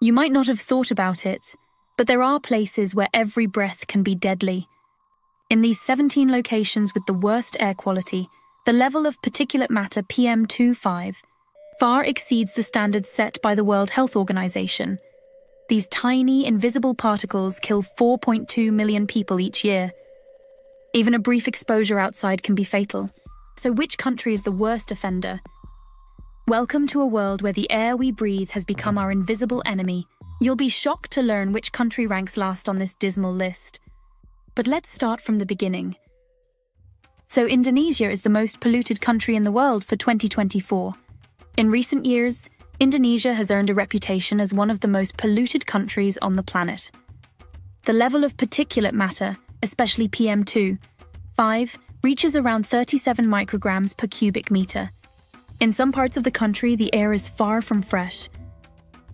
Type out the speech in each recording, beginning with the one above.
You might not have thought about it, but there are places where every breath can be deadly. In these 17 locations with the worst air quality, the level of particulate matter PM25 far exceeds the standards set by the World Health Organization. These tiny, invisible particles kill 4.2 million people each year. Even a brief exposure outside can be fatal. So, which country is the worst offender? Welcome to a world where the air we breathe has become our invisible enemy. You'll be shocked to learn which country ranks last on this dismal list. But let's start from the beginning. So, Indonesia is the most polluted country in the world for 2024. In recent years, Indonesia has earned a reputation as one of the most polluted countries on the planet. The level of particulate matter, especially PM2, 5, reaches around 37 micrograms per cubic meter in some parts of the country, the air is far from fresh.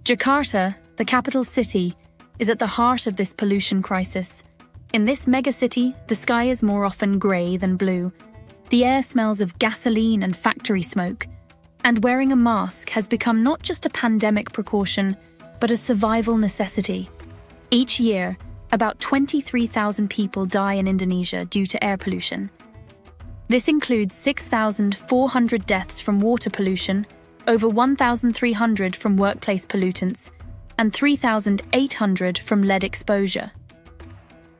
Jakarta, the capital city, is at the heart of this pollution crisis. In this megacity, the sky is more often grey than blue. The air smells of gasoline and factory smoke. And wearing a mask has become not just a pandemic precaution, but a survival necessity. Each year, about 23,000 people die in Indonesia due to air pollution. This includes 6,400 deaths from water pollution, over 1,300 from workplace pollutants, and 3,800 from lead exposure.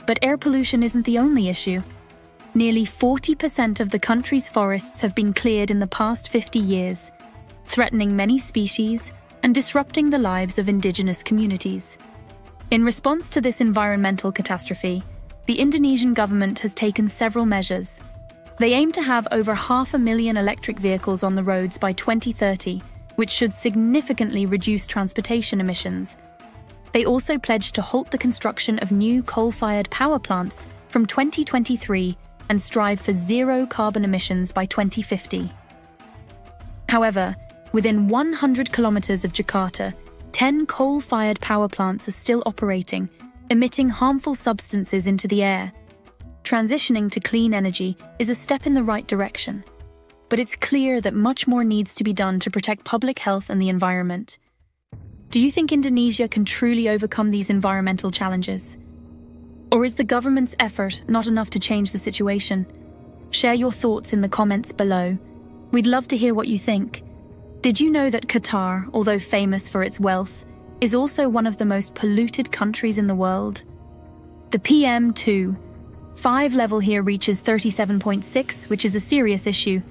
But air pollution isn't the only issue. Nearly 40% of the country's forests have been cleared in the past 50 years, threatening many species and disrupting the lives of indigenous communities. In response to this environmental catastrophe, the Indonesian government has taken several measures they aim to have over half a million electric vehicles on the roads by 2030, which should significantly reduce transportation emissions. They also pledge to halt the construction of new coal fired power plants from 2023 and strive for zero carbon emissions by 2050. However, within 100 kilometres of Jakarta, 10 coal fired power plants are still operating, emitting harmful substances into the air transitioning to clean energy is a step in the right direction. But it's clear that much more needs to be done to protect public health and the environment. Do you think Indonesia can truly overcome these environmental challenges? Or is the government's effort not enough to change the situation? Share your thoughts in the comments below. We'd love to hear what you think. Did you know that Qatar, although famous for its wealth, is also one of the most polluted countries in the world? The PM2, 5 level here reaches 37.6, which is a serious issue,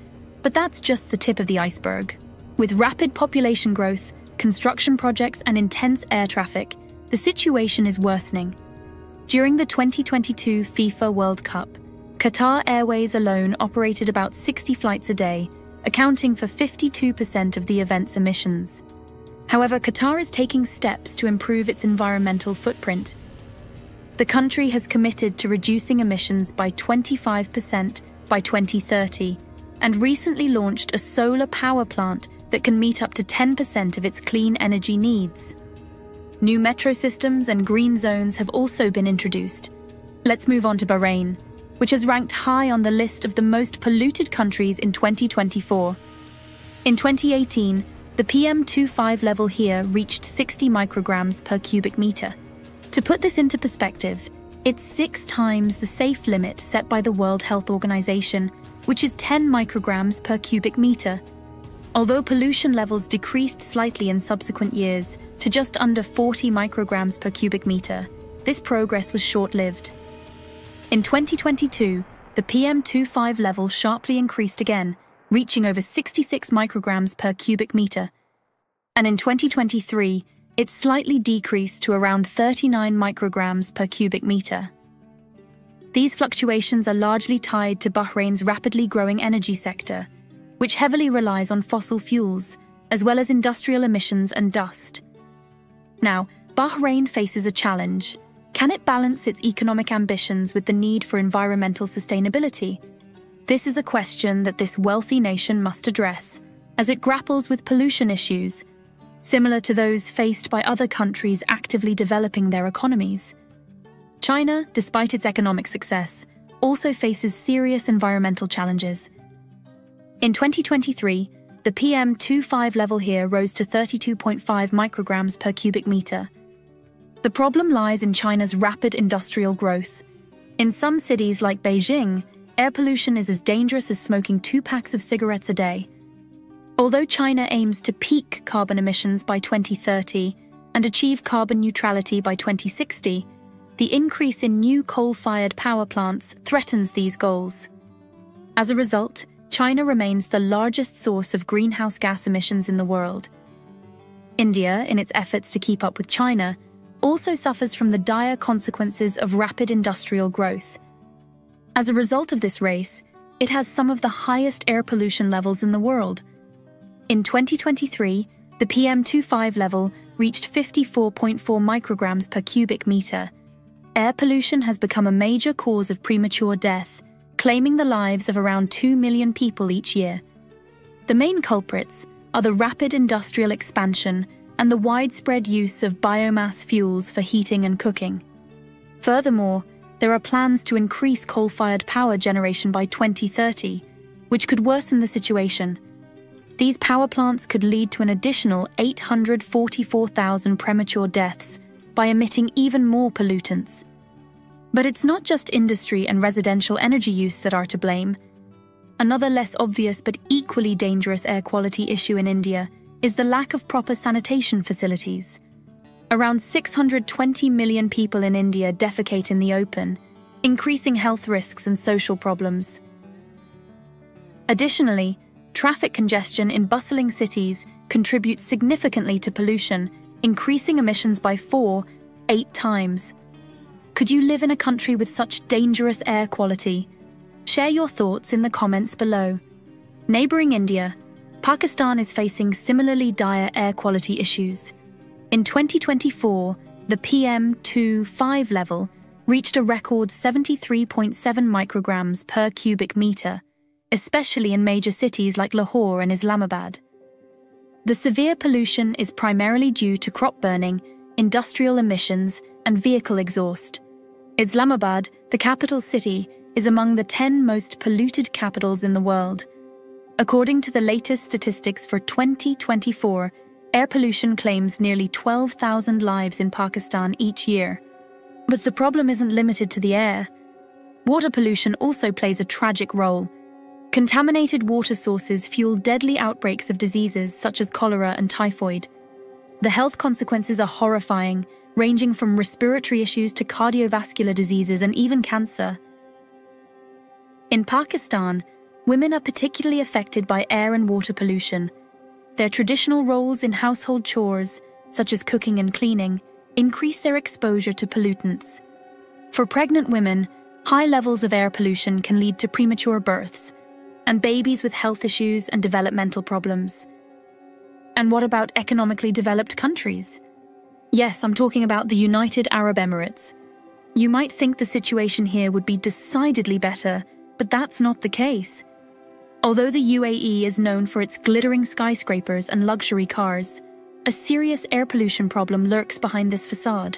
but that's just the tip of the iceberg. With rapid population growth, construction projects, and intense air traffic, the situation is worsening. During the 2022 FIFA World Cup, Qatar Airways alone operated about 60 flights a day, accounting for 52% of the event's emissions. However, Qatar is taking steps to improve its environmental footprint the country has committed to reducing emissions by 25% by 2030 and recently launched a solar power plant that can meet up to 10% of its clean energy needs. New metro systems and green zones have also been introduced. Let's move on to Bahrain, which has ranked high on the list of the most polluted countries in 2024. In 2018, the PM25 level here reached 60 micrograms per cubic meter. To put this into perspective, it's six times the safe limit set by the World Health Organization, which is 10 micrograms per cubic meter. Although pollution levels decreased slightly in subsequent years to just under 40 micrograms per cubic meter, this progress was short lived. In 2022, the PM25 level sharply increased again, reaching over 66 micrograms per cubic meter. And in 2023, it slightly decreased to around 39 micrograms per cubic meter. These fluctuations are largely tied to Bahrain's rapidly growing energy sector, which heavily relies on fossil fuels, as well as industrial emissions and dust. Now, Bahrain faces a challenge. Can it balance its economic ambitions with the need for environmental sustainability? This is a question that this wealthy nation must address, as it grapples with pollution issues similar to those faced by other countries actively developing their economies. China, despite its economic success, also faces serious environmental challenges. In 2023, the PM25 level here rose to 32.5 micrograms per cubic meter. The problem lies in China's rapid industrial growth. In some cities like Beijing, air pollution is as dangerous as smoking two packs of cigarettes a day. Although China aims to peak carbon emissions by 2030 and achieve carbon neutrality by 2060, the increase in new coal fired power plants threatens these goals. As a result, China remains the largest source of greenhouse gas emissions in the world. India, in its efforts to keep up with China, also suffers from the dire consequences of rapid industrial growth. As a result of this race, it has some of the highest air pollution levels in the world. In 2023, the PM25 level reached 54.4 micrograms per cubic meter. Air pollution has become a major cause of premature death claiming the lives of around 2 million people each year. The main culprits are the rapid industrial expansion and the widespread use of biomass fuels for heating and cooking. Furthermore, there are plans to increase coal fired power generation by 2030, which could worsen the situation. These power plants could lead to an additional 844,000 premature deaths by emitting even more pollutants. But it's not just industry and residential energy use that are to blame. Another less obvious but equally dangerous air quality issue in India is the lack of proper sanitation facilities. Around 620 million people in India defecate in the open, increasing health risks and social problems. Additionally, traffic congestion in bustling cities contributes significantly to pollution, increasing emissions by four, eight times. Could you live in a country with such dangerous air quality? Share your thoughts in the comments below. Neighbouring India, Pakistan is facing similarly dire air quality issues. In 2024, the PM2.5 level reached a record 73.7 micrograms per cubic meter, especially in major cities like Lahore and Islamabad. The severe pollution is primarily due to crop burning, industrial emissions, and vehicle exhaust. Islamabad, the capital city, is among the 10 most polluted capitals in the world. According to the latest statistics for 2024, air pollution claims nearly 12,000 lives in Pakistan each year. But the problem isn't limited to the air. Water pollution also plays a tragic role. Contaminated water sources fuel deadly outbreaks of diseases such as cholera and typhoid. The health consequences are horrifying ranging from respiratory issues to cardiovascular diseases and even cancer. In Pakistan, women are particularly affected by air and water pollution. Their traditional roles in household chores, such as cooking and cleaning, increase their exposure to pollutants. For pregnant women, high levels of air pollution can lead to premature births and babies with health issues and developmental problems. And what about economically developed countries? Yes, I'm talking about the United Arab Emirates. You might think the situation here would be decidedly better, but that's not the case. Although the UAE is known for its glittering skyscrapers and luxury cars, a serious air pollution problem lurks behind this facade.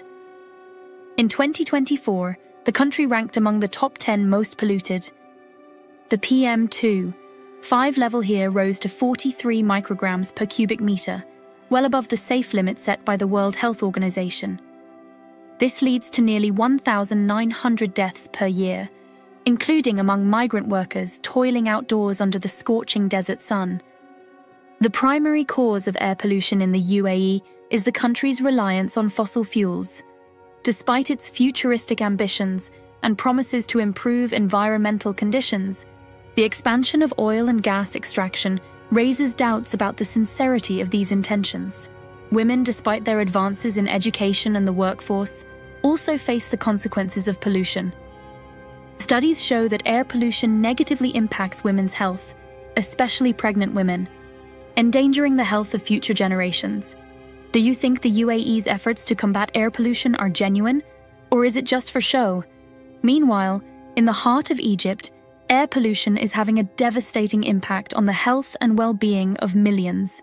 In 2024, the country ranked among the top 10 most polluted. The PM2, 5 level here rose to 43 micrograms per cubic meter, well above the safe limit set by the World Health Organization. This leads to nearly 1,900 deaths per year, including among migrant workers toiling outdoors under the scorching desert sun. The primary cause of air pollution in the UAE is the country's reliance on fossil fuels. Despite its futuristic ambitions and promises to improve environmental conditions, the expansion of oil and gas extraction raises doubts about the sincerity of these intentions. Women, despite their advances in education and the workforce, also face the consequences of pollution. Studies show that air pollution negatively impacts women's health, especially pregnant women, endangering the health of future generations. Do you think the UAE's efforts to combat air pollution are genuine, or is it just for show? Meanwhile, in the heart of Egypt, air pollution is having a devastating impact on the health and well being of millions.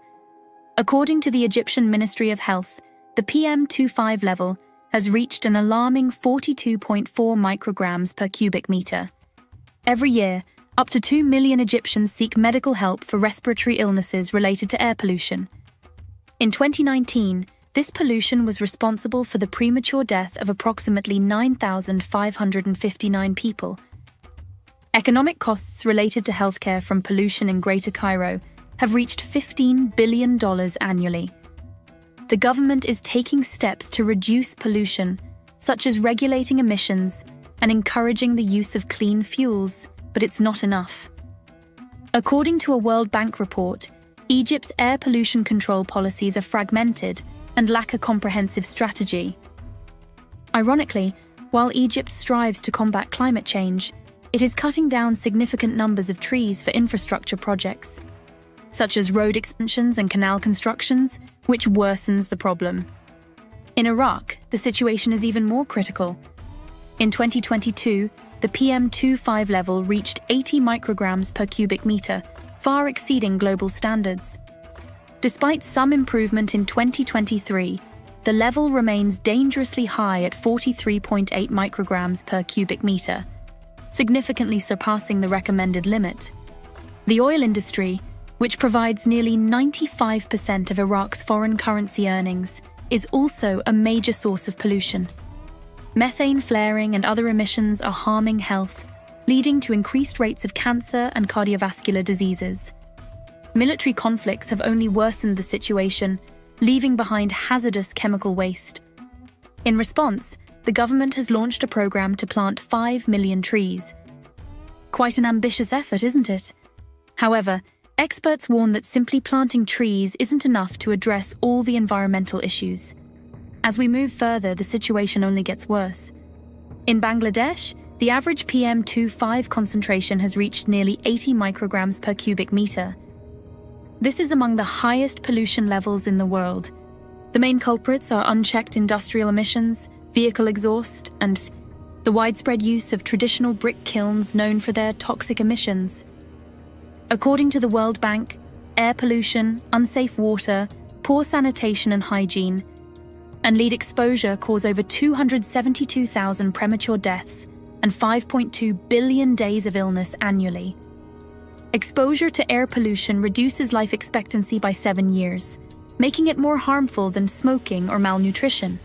According to the Egyptian Ministry of Health, the PM25 level has reached an alarming 42.4 micrograms per cubic meter. Every year, Up to 2 million Egyptians seek medical help for respiratory illnesses related to air pollution. In 2019, this pollution was responsible for the premature death of approximately 9,559 people. Economic costs related to healthcare from pollution in Greater Cairo have reached $15 billion annually. The government is taking steps to reduce pollution, such as regulating emissions and encouraging the use of clean fuels, but it's not enough. According to a World Bank report, Egypt's air pollution control policies are fragmented and lack a comprehensive strategy. Ironically, while Egypt strives to combat climate change, it is cutting down significant numbers of trees for infrastructure projects, such as road extensions and canal constructions, which worsens the problem. In Iraq, the situation is even more critical. In 2022, the PM2.5 level reached 80 micrograms per cubic meter, far exceeding global standards. Despite some improvement in 2023, the level remains dangerously high at 43.8 micrograms per cubic meter, significantly surpassing the recommended limit. The oil industry, which provides nearly 95% of Iraq's foreign currency earnings, is also a major source of pollution. Methane flaring and other emissions are harming health, leading to increased rates of cancer and cardiovascular diseases. Military conflicts have only worsened the situation, leaving behind hazardous chemical waste. In response, the government has launched a program to plant 5 million trees. Quite an ambitious effort, isn't it? However, experts warn that simply planting trees isn't enough to address all the environmental issues. As we move further, the situation only gets worse. In Bangladesh, the average PM2.5 concentration has reached nearly 80 micrograms per cubic meter, this is among the highest pollution levels in the world. The main culprits are unchecked industrial emissions, vehicle exhaust, and the widespread use of traditional brick kilns known for their toxic emissions. According to the World Bank, air pollution, unsafe water, poor sanitation and hygiene, and lead exposure cause over 272,000 premature deaths and 5.2 billion days of illness annually. Exposure to air pollution reduces life expectancy by seven years, making it more harmful than smoking or malnutrition.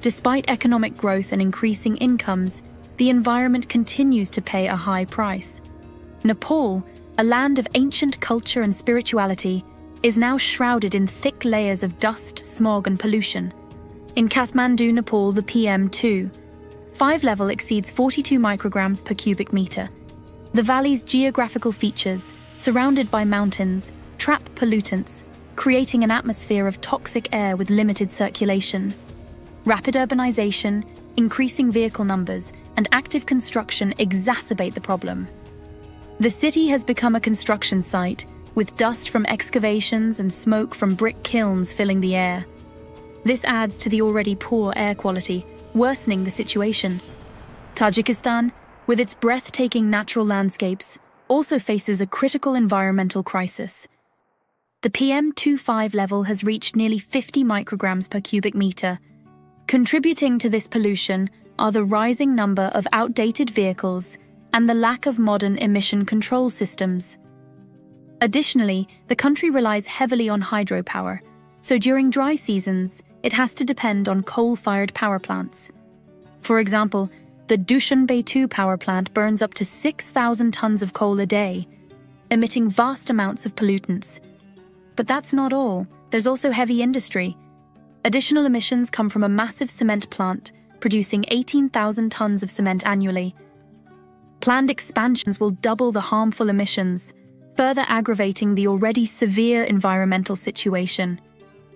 Despite economic growth and increasing incomes, the environment continues to pay a high price. Nepal, a land of ancient culture and spirituality, is now shrouded in thick layers of dust, smog, and pollution. In Kathmandu, Nepal, the PM2, 5 level exceeds 42 micrograms per cubic meter, the valley's geographical features, surrounded by mountains, trap pollutants, creating an atmosphere of toxic air with limited circulation. Rapid urbanization, increasing vehicle numbers, and active construction exacerbate the problem. The city has become a construction site, with dust from excavations and smoke from brick kilns filling the air. This adds to the already poor air quality, worsening the situation. Tajikistan, with its breathtaking natural landscapes, also faces a critical environmental crisis. The PM2.5 level has reached nearly 50 micrograms per cubic meter. Contributing to this pollution are the rising number of outdated vehicles and the lack of modern emission control systems. Additionally, the country relies heavily on hydropower, so during dry seasons, it has to depend on coal fired power plants. For example, the Dushanbe 2 power plant burns up to 6,000 tons of coal a day, emitting vast amounts of pollutants. But that's not all, there's also heavy industry. Additional emissions come from a massive cement plant, producing 18,000 tons of cement annually. Planned expansions will double the harmful emissions, further aggravating the already severe environmental situation.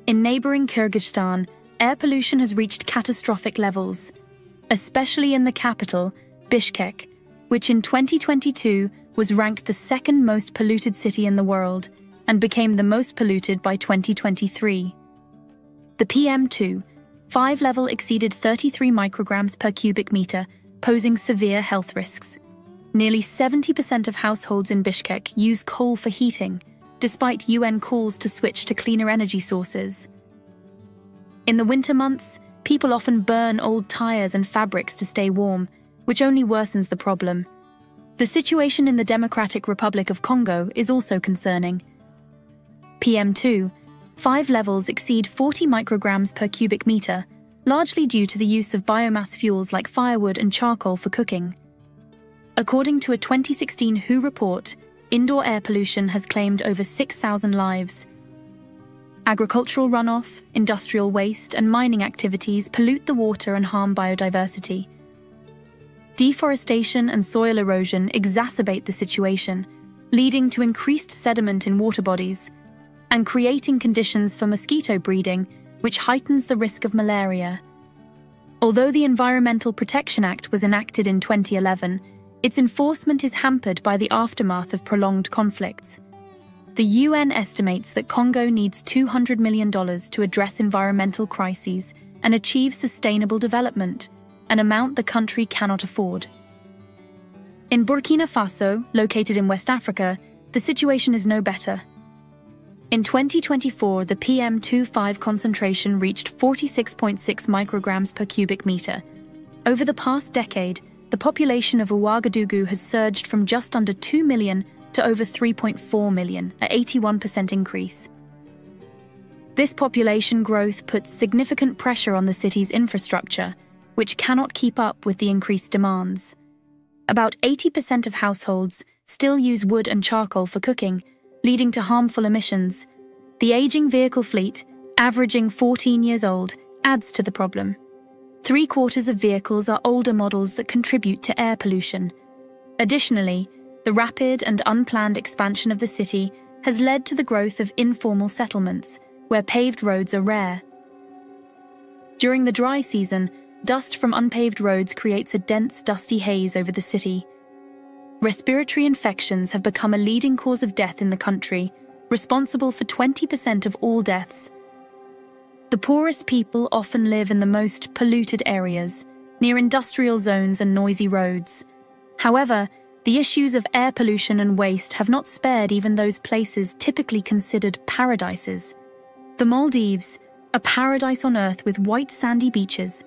In neighbouring Kyrgyzstan, air pollution has reached catastrophic levels especially in the capital, Bishkek, which in 2022 was ranked the second most polluted city in the world and became the most polluted by 2023. The PM2, 5 level exceeded 33 micrograms per cubic meter, posing severe health risks. Nearly 70% of households in Bishkek use coal for heating, despite UN calls to switch to cleaner energy sources. In the winter months, People often burn old tires and fabrics to stay warm, which only worsens the problem. The situation in the Democratic Republic of Congo is also concerning. PM2, five levels exceed 40 micrograms per cubic meter, largely due to the use of biomass fuels like firewood and charcoal for cooking. According to a 2016 WHO report, indoor air pollution has claimed over 6,000 lives. Agricultural runoff, industrial waste, and mining activities pollute the water and harm biodiversity. Deforestation and soil erosion exacerbate the situation, leading to increased sediment in water bodies and creating conditions for mosquito breeding, which heightens the risk of malaria. Although the Environmental Protection Act was enacted in 2011, its enforcement is hampered by the aftermath of prolonged conflicts. The UN estimates that Congo needs $200 million to address environmental crises and achieve sustainable development, an amount the country cannot afford. In Burkina Faso, located in West Africa, the situation is no better. In 2024, the PM25 concentration reached 46.6 micrograms per cubic meter. Over the past decade, the population of Ouagadougou has surged from just under 2 million to over 3.4 million, a 81% increase. This population growth puts significant pressure on the city's infrastructure, which cannot keep up with the increased demands. About 80% of households still use wood and charcoal for cooking, leading to harmful emissions. The aging vehicle fleet, averaging 14 years old, adds to the problem. Three quarters of vehicles are older models that contribute to air pollution. Additionally, the rapid and unplanned expansion of the city has led to the growth of informal settlements, where paved roads are rare. During the dry season, dust from unpaved roads creates a dense, dusty haze over the city. Respiratory infections have become a leading cause of death in the country, responsible for 20% of all deaths the poorest people often live in the most polluted areas, near industrial zones and noisy roads. However, the issues of air pollution and waste have not spared even those places typically considered paradises. The Maldives, a paradise on earth with white sandy beaches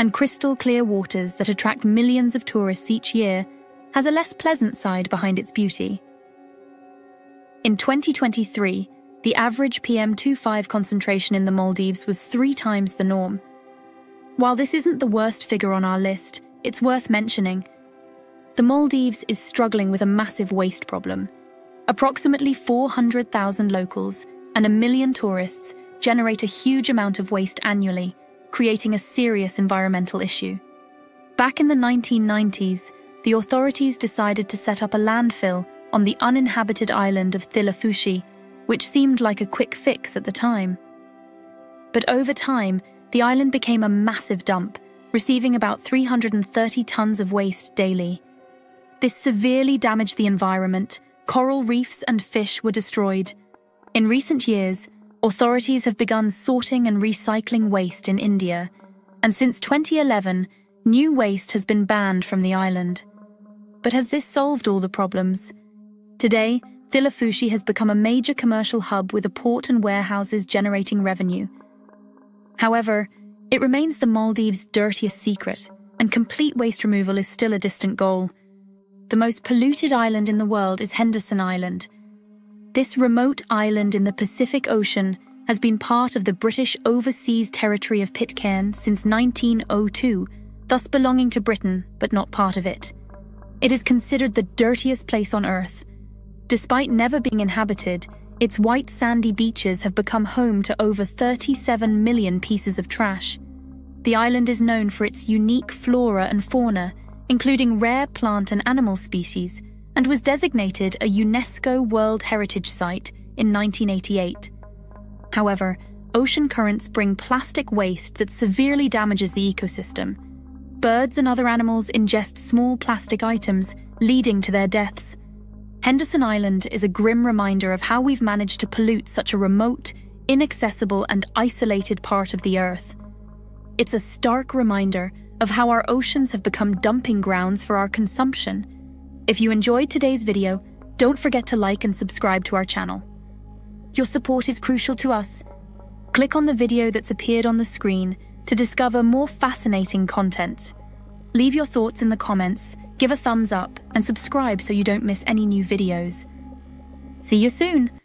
and crystal clear waters that attract millions of tourists each year, has a less pleasant side behind its beauty. In 2023, the average PM25 concentration in the Maldives was three times the norm. While this isn't the worst figure on our list, it's worth mentioning. The Maldives is struggling with a massive waste problem. Approximately 400,000 locals and a million tourists generate a huge amount of waste annually, creating a serious environmental issue. Back in the 1990s, the authorities decided to set up a landfill on the uninhabited island of Thilafushi, which seemed like a quick fix at the time. But over time, the island became a massive dump, receiving about 330 tons of waste daily. This severely damaged the environment, coral reefs and fish were destroyed. In recent years, authorities have begun sorting and recycling waste in India, and since 2011, new waste has been banned from the island. But has this solved all the problems? Today, Thilafushi has become a major commercial hub with a port and warehouses generating revenue. However, it remains the Maldives' dirtiest secret, and complete waste removal is still a distant goal. The most polluted island in the world is Henderson Island. This remote island in the Pacific Ocean has been part of the British overseas territory of Pitcairn since 1902, thus belonging to Britain but not part of it. It is considered the dirtiest place on Earth Despite never being inhabited, its white sandy beaches have become home to over 37 million pieces of trash. The island is known for its unique flora and fauna, including rare plant and animal species, and was designated a UNESCO World Heritage Site in 1988. However, ocean currents bring plastic waste that severely damages the ecosystem. Birds and other animals ingest small plastic items, leading to their deaths. Henderson Island is a grim reminder of how we've managed to pollute such a remote, inaccessible, and isolated part of the Earth. It's a stark reminder of how our oceans have become dumping grounds for our consumption. If you enjoyed today's video, don't forget to like and subscribe to our channel. Your support is crucial to us. Click on the video that's appeared on the screen to discover more fascinating content. Leave your thoughts in the comments, give a thumbs up, and subscribe so you don't miss any new videos. See you soon!